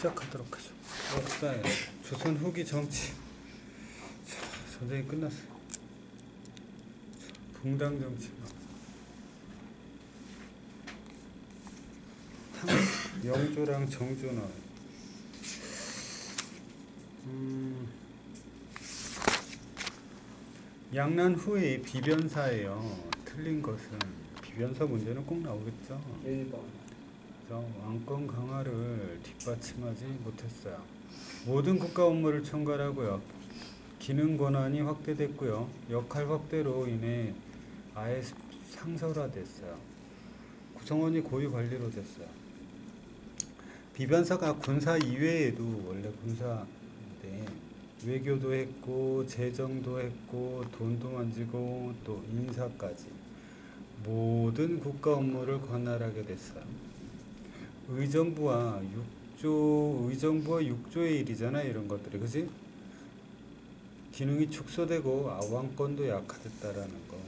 시작하도록 하죠. 역사에 조선 후기 정치. 자, 전쟁이 끝났어요. 붕당 정치. 탕, 영조랑 정조는 음, 양난 후에 비변사예요. 틀린 것은 비변사 문제는 꼭 나오겠죠. 1번 그래서 왕권 강화를 뒷받침하지 못했어요. 모든 국가 업무를 총괄하고요. 기능 권한이 확대됐고요. 역할 확대로 인해 아예 상설화됐어요. 구성원이 고위 관리로 됐어요. 비변사가 군사 이외에도 원래 군사인데 외교도 했고 재정도 했고 돈도 만지고 또 인사까지 모든 국가 업무를 관할하게 됐어요. 의정부와 육조 의정부와 육조의 일이잖아 이런 것들이 그지? 기능이 축소되고 아왕권도 약화됐다라는 거.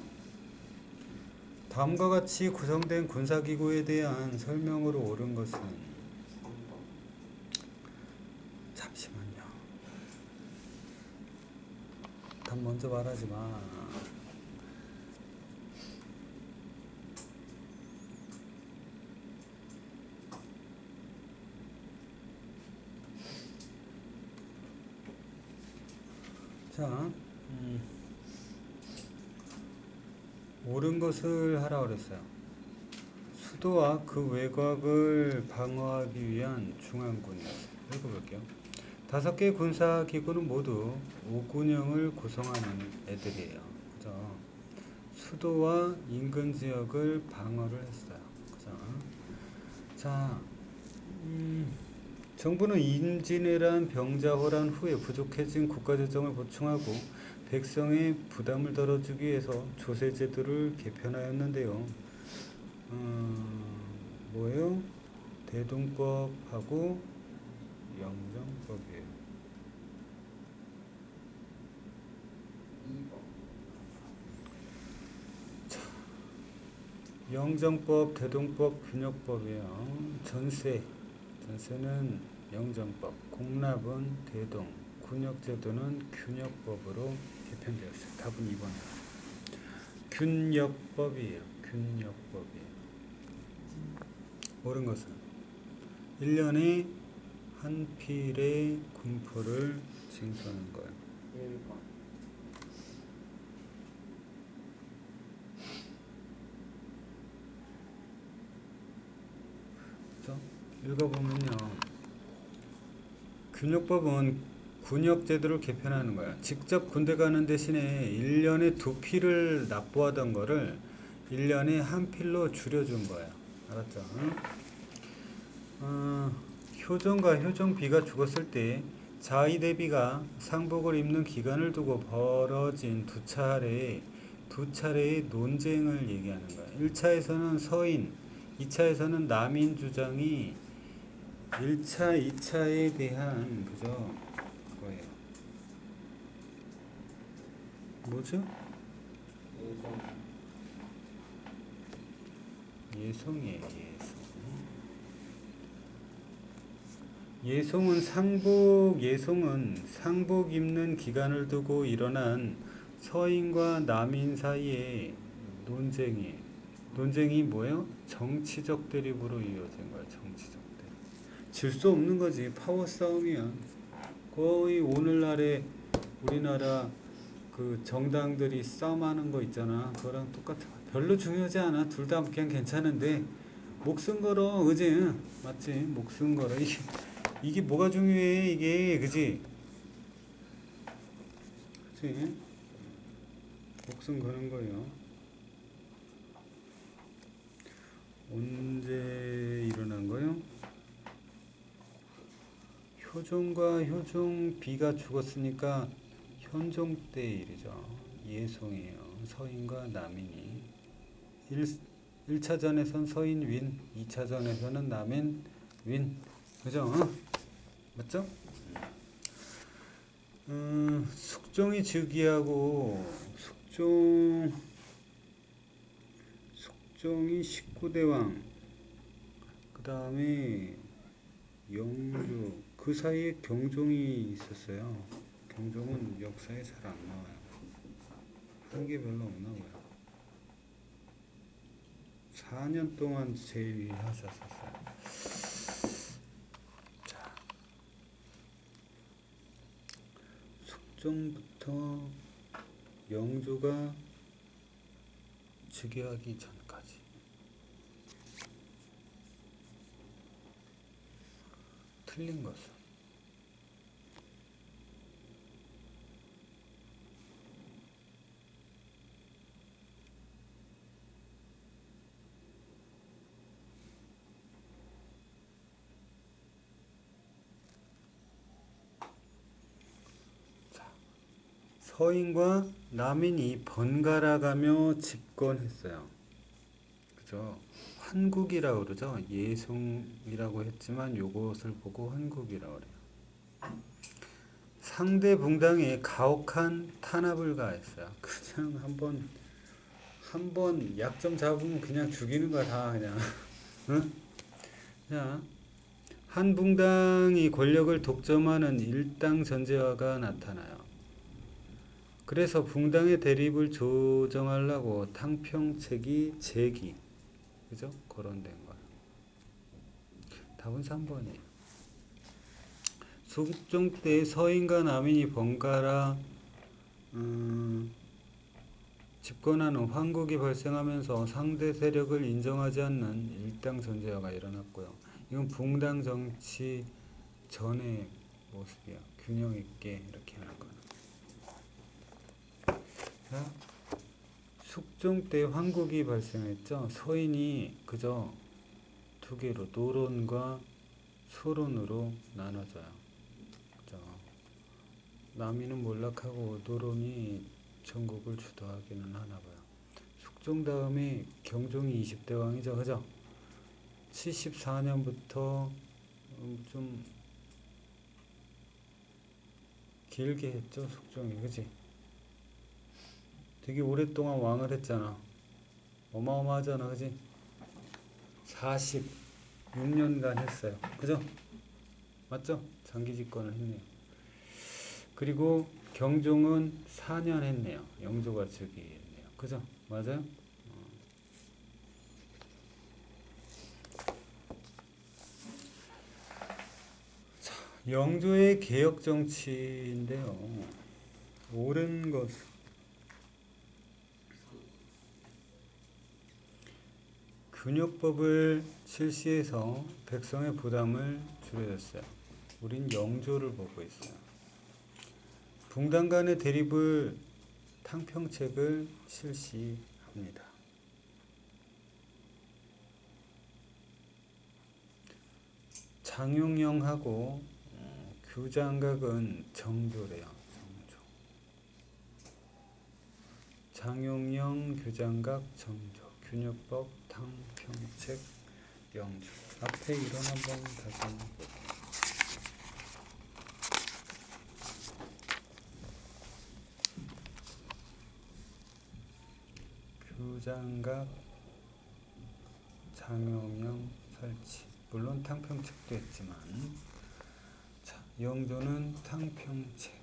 다음과 같이 구성된 군사기구에 대한 설명으로 옳은 것은 3번 잠시만요. 답 먼저 말하지 마. 자, 음, 옳은 것을 하라 그랬어요. 수도와 그 외곽을 방어하기 위한 중앙군이었어요. 읽어볼게요. 다섯 개 군사 기구는 모두 오군영을 구성하는 애들이에요. 그죠? 수도와 인근 지역을 방어를 했어요. 그죠? 자, 음, 정부는 임진왜란 병자호란 후에 부족해진 국가재정을 보충하고 백성의 부담을 덜어주기 위해서 조세제도를 개편하였는데요. 음, 뭐예요? 대동법하고 영정법이에요. 2번 영정법, 대동법, 균역법이에요. 전세, 전세는 영정법, 공납은 대동, 군역제도는 균역법으로 개편되었어요. 답은 2번이에요. 균역법이에요. 균역법이에요. 옳은 것은 1년에 한 필의 군포를 징수하는 거예요. 1번 그죠? 읽어보면요. 균역법은 군역제도를 개편하는 거야. 직접 군대 가는 대신에 1년에 두 필을 납부하던 거를 1년에 한 필로 줄여준 거야. 알았죠? 응? 어, 효종과 효종비가 죽었을 때 자의 대비가 상복을 입는 기간을 두고 벌어진 두 차례의 두 차례의 논쟁을 얘기하는 거야. 1차에서는 서인, 2차에서는 남인 주장이 1차, 2차에 대한 그죠? 그거예요. 뭐죠? 예정 예송이에요, 예송. 예송은 상복, 예송은 상복 입는 기간을 두고 일어난 서인과 남인 사이의 논쟁이, 논쟁이 뭐예요? 정치적 대립으로 이어진 거야, 정치적 대립. 질 수 없는 거지, 파워 싸움이야. 거의 오늘날의 우리나라 그 정당들이 싸움하는 거 있잖아. 그거랑 똑같아. 별로 중요하지 않아. 둘 다 그냥 괜찮은데 목숨 걸어, 그지? 응, 맞지? 목숨 걸어. 이게 이게 뭐가 중요해? 이게 그지? 그지? 목숨 거는 거예요. 언제 일어난 거요? 효종과 효종 비가 죽었으니까 현종 때 일이죠. 예송이에요. 서인과 남인이. 1, 1차전에선 서인 윈, 2차전에서는 남인 윈. 그죠? 어? 맞죠? 음, 숙종이 즉위하고 숙종 숙종이 19대 왕. 그 다음에 영주 그 사이에 경종이 있었어요. 경종은 역사에 잘 안 나와요. 한 게 별로 없나 봐요. 4년 동안 제위하셨었어요. 자, 숙종부터 영조가 즉위하기 전까지 틀린 것은 서인과 남인이 번갈아가며 집권했어요. 그죠? 환국이라고 그러죠. 예송이라고 했지만 요것을 보고 환국이라고 그래요. 상대 붕당에 가혹한 탄압을 가했어요. 그냥 한번 한번 약점 잡으면 그냥 죽이는 거야 다 그냥. 응? 자, 한 붕당이 권력을 독점하는 일당 전제화가 나타나요. 그래서 붕당의 대립을 조정하려고 탕평책이 제기 그죠? 거론된 거예요. 답은 3번이에요. 소종 때 서인과 남인이 번갈아 음, 집권하는 황국이 발생하면서 상대 세력을 인정하지 않는 일당 전제화가 일어났고요. 이건 붕당 정치 전의 모습이야. 균형 있게 이렇게 하는 거는. 자, 숙종 때 황국이 발생했죠. 서인이 그저 두 개로 노론과 소론으로 나눠져요. 그죠. 남이는 몰락하고 노론이 전국을 주도하기는 하나 봐요. 숙종 다음에 경종이 20대 왕이죠. 그죠? 74년부터 좀 길게 했죠. 숙종이. 그지? 되게 오랫동안 왕을 했잖아. 어마어마하잖아, 그지? 46년간 했어요. 그죠? 맞죠? 장기 집권을 했네요. 그리고 경종은 4년 했네요. 영조가 즉위했네요. 그죠? 맞아요? 어. 자, 영조의 개혁 정치인데요. 옳은 것 은 근육법을 실시해서 백성의 부담을 줄여줬어요. 우린 영조를 보고 있어요. 붕당 간의 대립을 탕평책을 실시합니다. 장용영하고 어, 규장각은 정조래요. 정조. 장용영, 규장각, 정조. 균형법, 탕평책, 영조. 앞에 이론 한번 다시. 규장각, 장용영 설치. 물론 탕평책도 했지만, 자, 영조는 탕평책.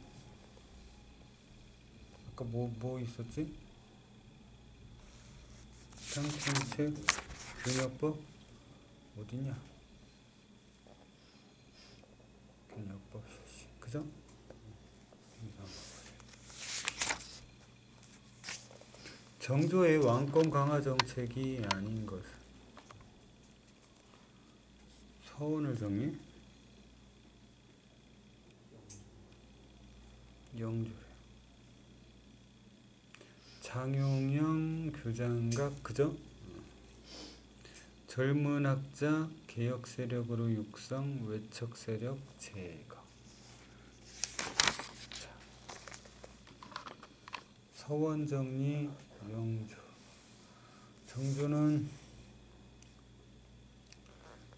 아까 뭐, 뭐 있었지? 탕평책, 균형법, 어디냐? 균형법. 그죠? 정조의 왕권 강화 정책이 아닌 것. 서원을 정해 영조래. 장용영 교장각 그죠? 젊은 학자 개혁 세력으로 육성 외척 세력 제거. 자, 서원 정리 영조. 정조는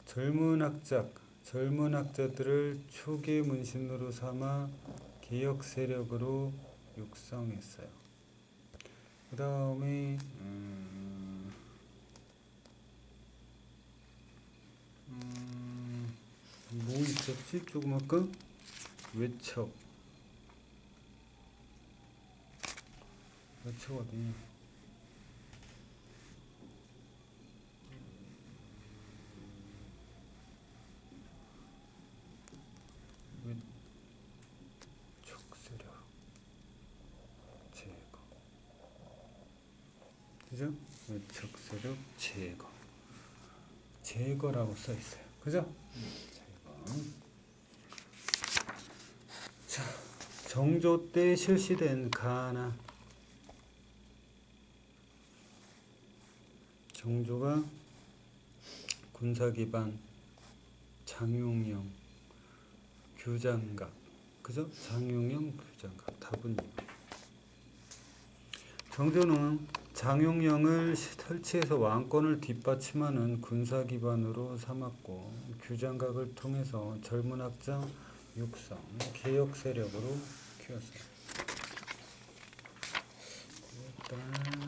젊은 학자, 젊은 학자들을 초계 문신으로 삼아 개혁 세력으로 육성했어요. 그 다음에 음, 음, 뭐 있었지? 조금 아까 외척 외척 어디냐? 외척 세력 제거 그죠? 외척 세력 제거 제거라고 써 있어요. 그죠? 제거. 자, 정조 때 실시된 가나 정조가 군사 기반 장용영 규장각 그죠? 장용영 규장각 답은 정조는 장용령을 설치해서 왕권을 뒷받침하는 군사 기반으로 삼았고 규장각을 통해서 젊은 학장 육성 개혁 세력으로 키웠습니다. 일단